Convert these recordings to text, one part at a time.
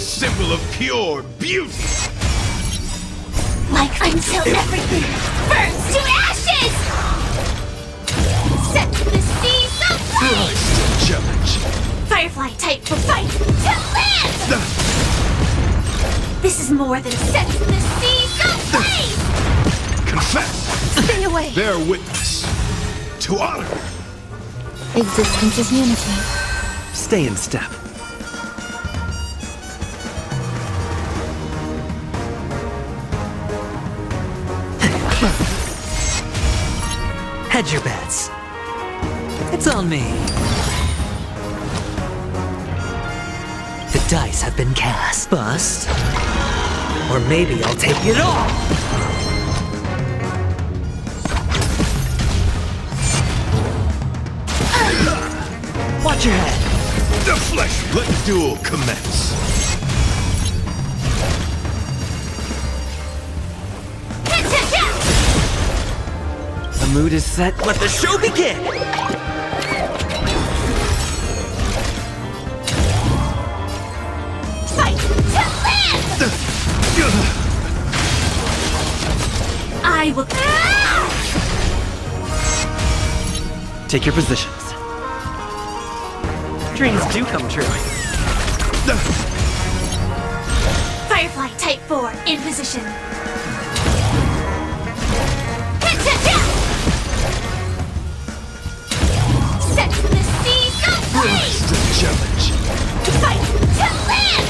Behold, this symbol of pure beauty! Like until everything burns to ashes! Set to the seas of flame! Rise challenge! Firefly type will fight to live! This is more than set to the seas of flame! Confess! Stay away! Bear witness! To honor! Existence is unity. Stay in step. Hedge your bets. It's on me. The dice have been cast. Bust. Or maybe I'll take it all! Watch your head. The flesh! Let duel commence! Mood is set. Let the show begin! Fight to live! I will. Take your positions. Dreams do come true. Firefly Type 4 in position. Rise to the challenge! Fight to live!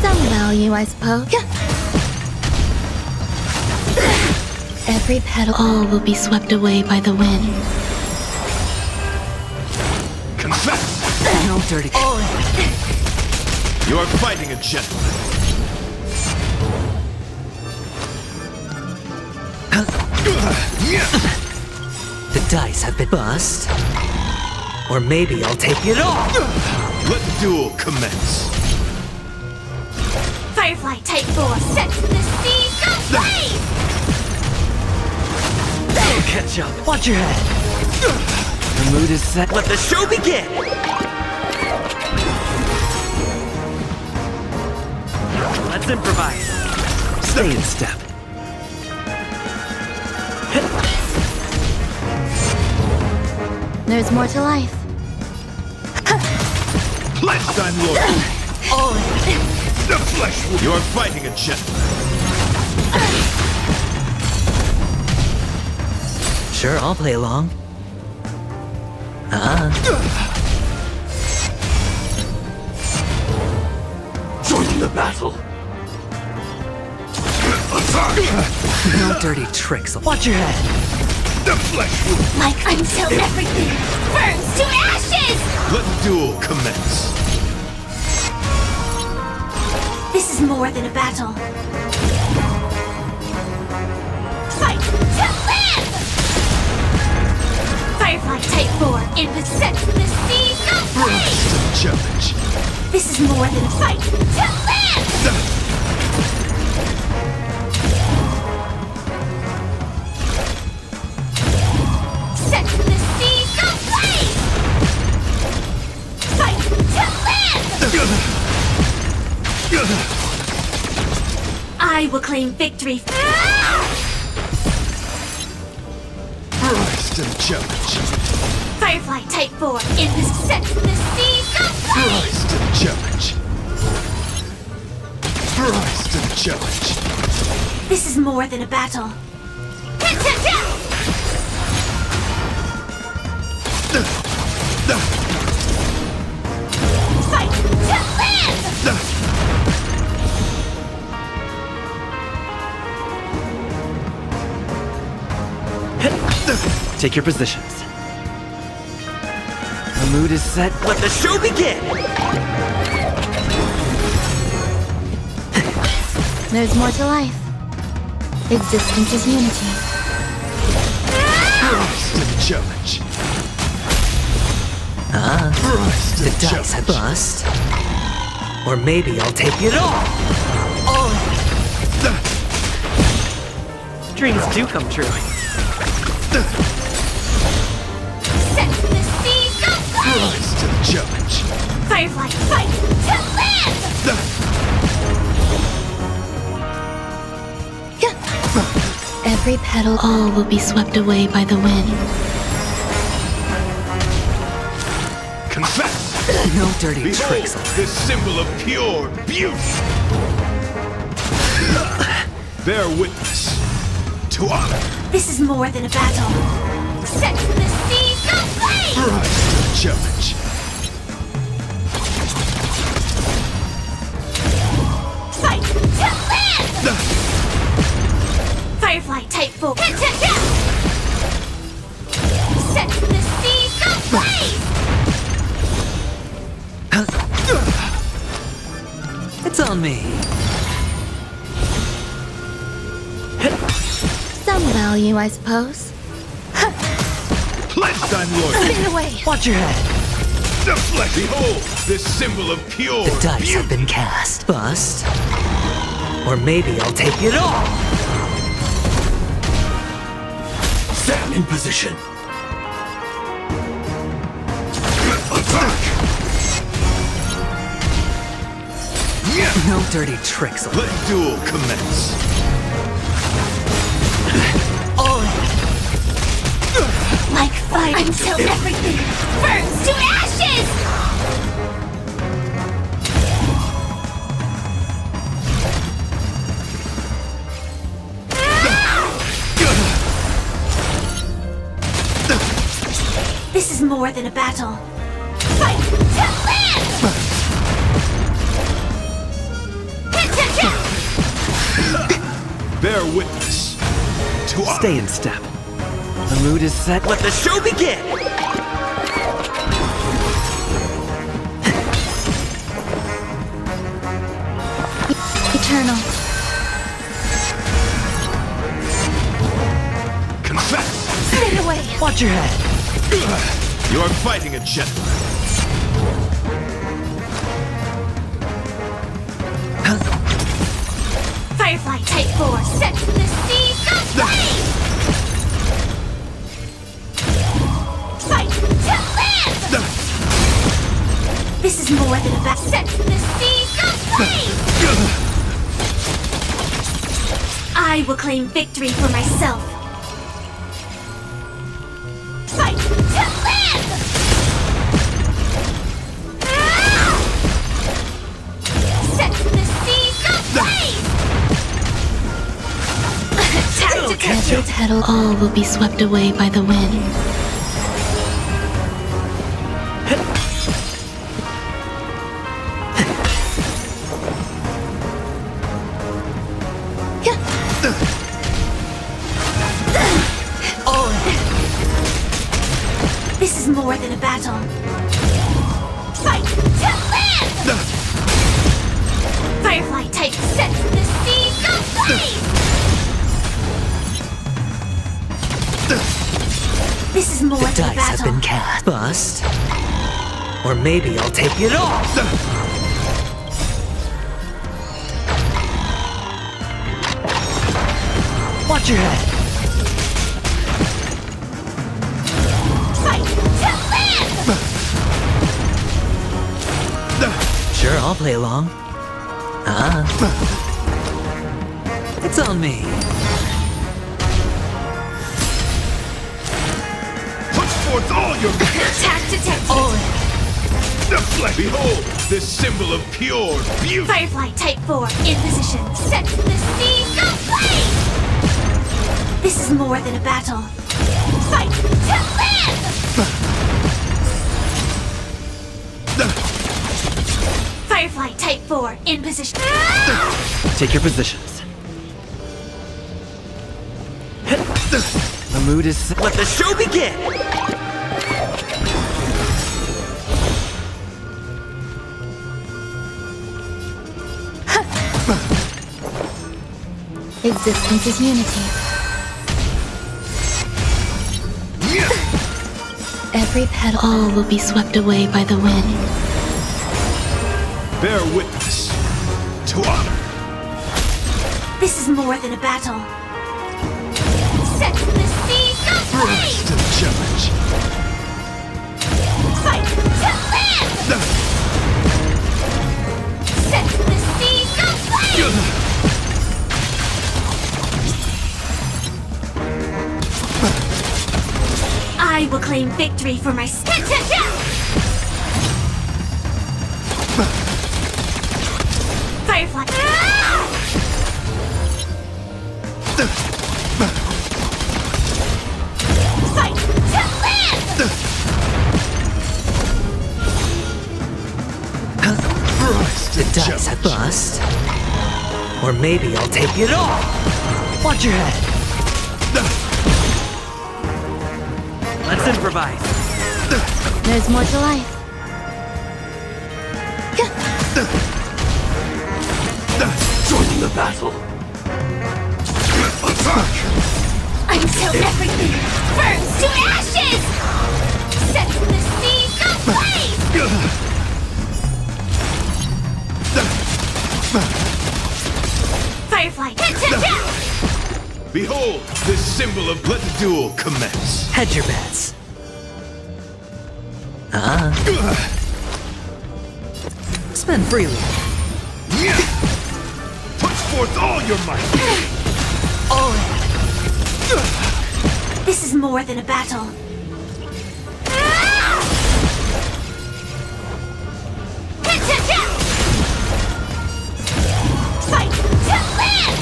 Some value, I suppose. Every petal, all will be swept away by the wind. Confess! No dirty. You are fighting a gentleman! The dice have been bust. Or maybe I'll take it off! Let the duel commence! Firefly Type 4 set to the seas of flame! Don't catch up. Watch your head. The mood is set. Let the show begin! Let's improvise. Stay in step. There's more to life. Pledge thine loyalty! All The flesh will... You are fighting a gentleman! Sure, I'll play along. Ah. Join the battle! Attack! No dirty tricks. Watch your head. The flesh will... Like until everything burns to ashes! Let the duel commence! This is more than a battle. Fight to live! Firefly Type 4 in the set to the seas of Rise flame! challenge! This is more than a fight to live! I will claim victory. Rise to the challenge! Firefly Type 4 in the set to the seas of flame! Rise to the challenge! Rise to the challenge! This is more than a battle. Fight to live! Take your positions. The mood is set. Let the show begin! There's more to life. Existence is unity. Rise to the challenge! Ah. Rise The the dice have bust. Or maybe I'll take it all! All Dreams do come true. Rise to the challenge! Firefly, fight to live! Every petal, all will be swept away by the wind. Confess! No dirty Behold, tricks. this symbol of pure beauty! Bear witness to honor. This is more than a battle. Set to the seas I suppose. Pledge thine loyalty. Spin away! Watch your head. Deflect. Behold, this symbol of pure The dice beauty. have been cast. Bust. Or maybe I'll take it all. Stand in position. Attack! No dirty tricks. Let duel commence. Like fire until everything burns to ashes! This is more than a battle. Fight to live! Bear witness. Stay in step. The mood is set. Let the show begin! Eternal. Confess. Spin away! Watch your head. You are fighting a gentleman. Firefly Type 4 set the seas ablaze! Fight to live! This is more than a battle. Set the seas ablaze! I will claim victory for myself. Petal, all will be swept away by the wind. Bust. Or maybe I'll take it off! Watch your head. Fight to live! Sure, I'll play along. Ah. It's on me. Forth all your Attack detected! All deflect. Behold, this symbol of pure beauty. Firefly type 4 in position. Set the seas ablaze! This is more than a battle. Fight to live! Firefly type 4 in position. Take your positions. The mood is. Let the show begin! Existence is unity. Every petal, all will be swept away by the wind. Bear witness to honor. This is more than a battle. Set the seas Rise ablaze! to the challenge. Fight to live! I will claim victory for my skin. Firefly. The dice have bust. Or maybe I'll take it all. Watch your head. Let's improvise. There's more to life. Joining the battle. Attack! Until everything burns to ashes! Set the seas ablaze! Firefly, hit to death! Behold, the symbol of let the duel commence. Hedge your bets. Uh, spend freely. Put forth all your might. All in. This is more than a battle.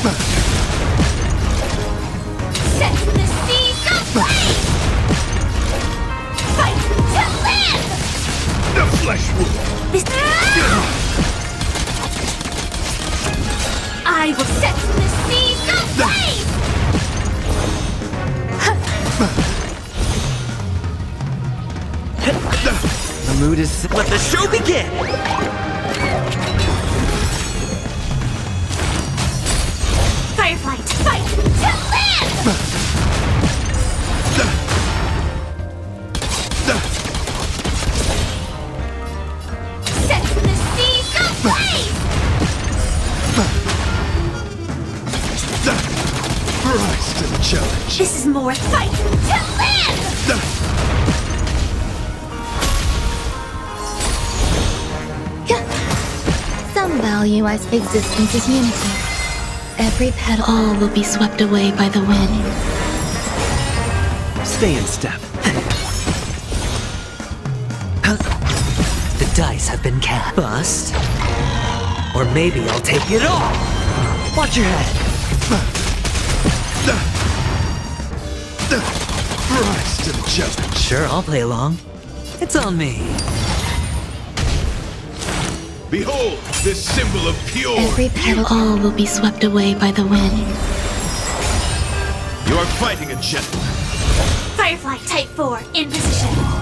Set the seas ablaze! Fight to live! The flesh wound. This I will set the seas ablaze! The mood is. Let the show begin. Fight to live! Set the seas ablaze! Rise to the challenge. This is more fight to live! Some value our existence as unity. Every petal all will be swept away by the wind. Stay in step. The dice have been cast. Bust. Or maybe I'll take it all. Watch your head. Rise to the. Sure, I'll play along. It's on me. Behold, this symbol of pure. Every petal all will be swept away by the wind. You are fighting a gentleman. Firefly, type 4, in position.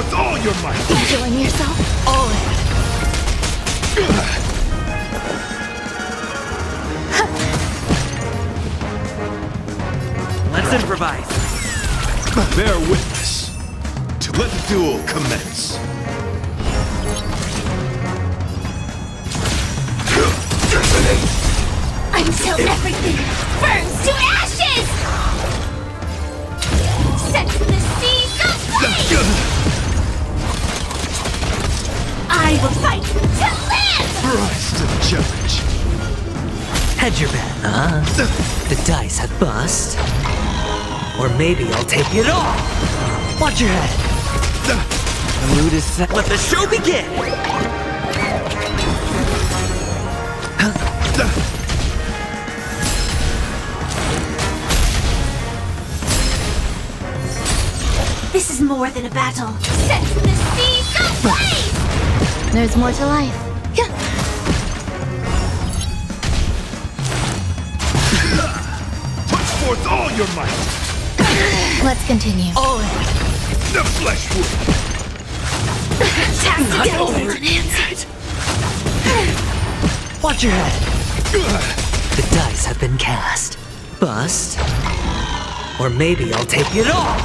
Put forth all your might. Enjoying yourself? All in. Let's improvise. Bear witness to let the duel commence. Until everything burns to ashes! Set the seas ablaze! I will fight to live! Rise to the challenge. Hedge your bet. huh? the dice have bust. Or maybe I'll take it all. Watch your head. The mood is set. Let the show begin. This is more than a battle. Set the seas ablaze! There's more to life. Put forth all your might. Let's continue. All in. The flesh wound. Watch your head. The dice have been cast. Bust. Or maybe I'll take it all.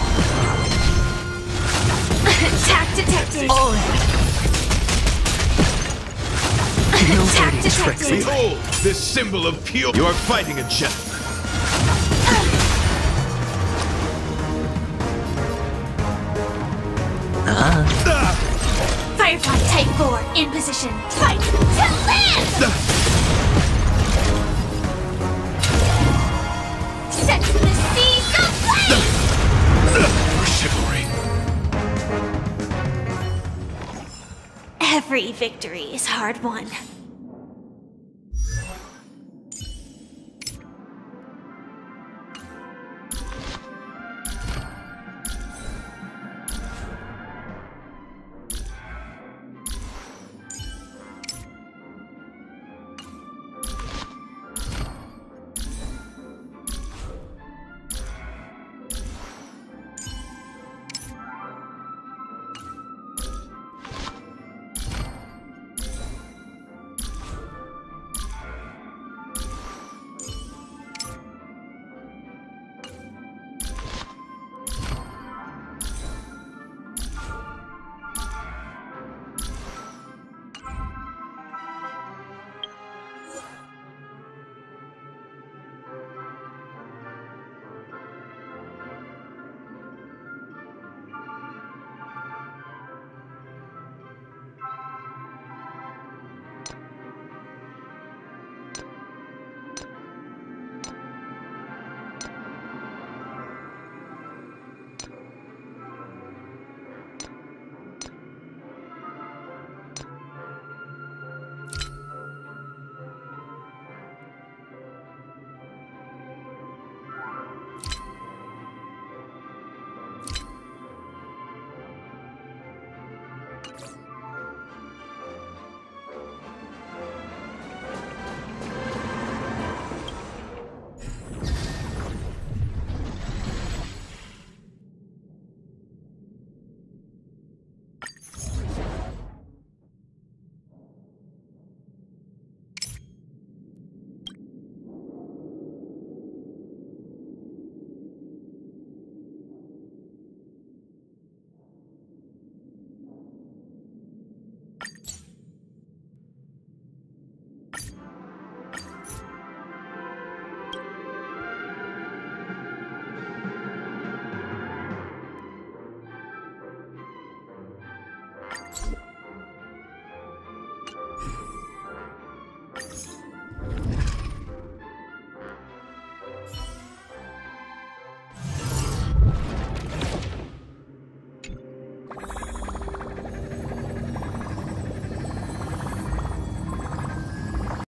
Attack detected! All in. No Attack dirty tricks. Behold, this symbol of pure. You are fighting a gentleman. Uh-huh. Firefly Type 4 in position. Fight to live! Uh. Set the seas ablaze! For chivalry. Every victory is hard won. Thanks.